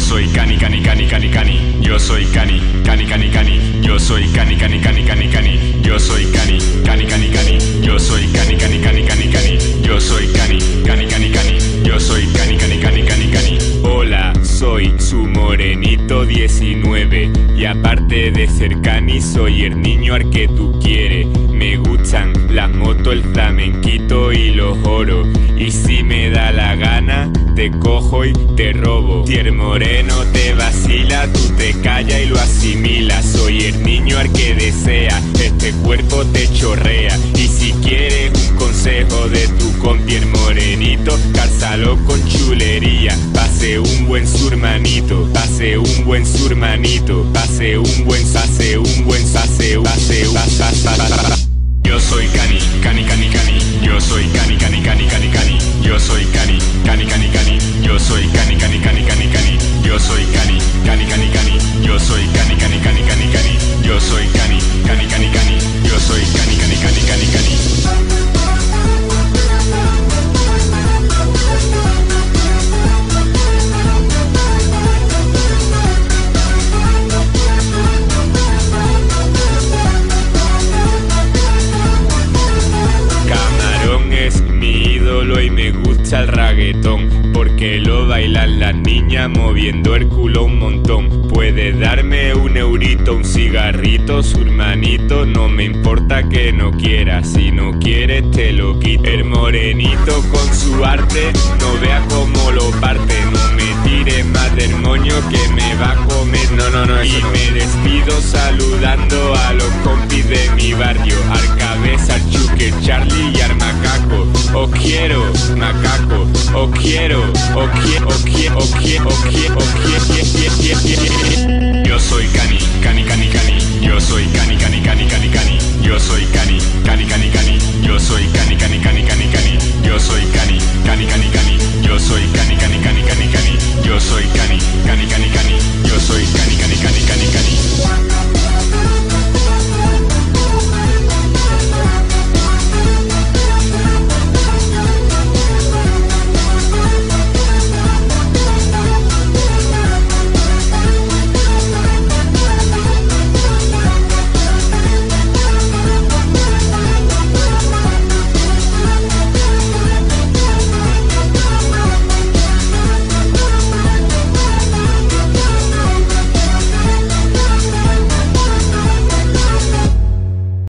Yo soy Cani, Cani, Cani, Cani, Cani. Yo soy Cani, Cani, Cani, Cani. Yo soy Cani, Cani, Cani, Cani, Cani. Yo soy Cani, Cani, Cani, Cani. Yo soy Cani, Cani, Cani, Cani, Cani. Yo soy Cani, Cani, Cani, Cani. Yo soy Cani, Cani, Cani, Hola, soy su morenito 19 y aparte de ser Cani soy el niño al que tú quieres. Me gustan las motos, el te cojo y te robo. Si el moreno te vacila, tú te callas y lo asimilas. Soy el niño al que desea, este cuerpo te chorrea. Y si quieres un consejo de tu compi el morenito, cálzalo con chulería. Pase un buen surmanito, pase un buen surmanito, pase un buen sase, un buen sase, pase un sase. Yo soy y me gusta el reggaetón Porque lo bailan las niñas moviendo el culo un montón. Puede darme un eurito, un cigarrito, su hermanito No me importa que no quiera, si no quieres te lo quito. El morenito con su arte, no vea cómo lo parte. No me tire más del moño que me va a comer. No, no, no, y me despido saludando a los compis de mi barrio. Al cabeza, al chuque, Charlie y al macaco. O quiero, macaco, o quiero, o quiero, o quiero, o quiero, o quiero, Yo soy cani, cani, cani, cani. Yo soy cani, cani, cani, cani, cani. Yo soy cani, cani, cani, cani. Yo soy cani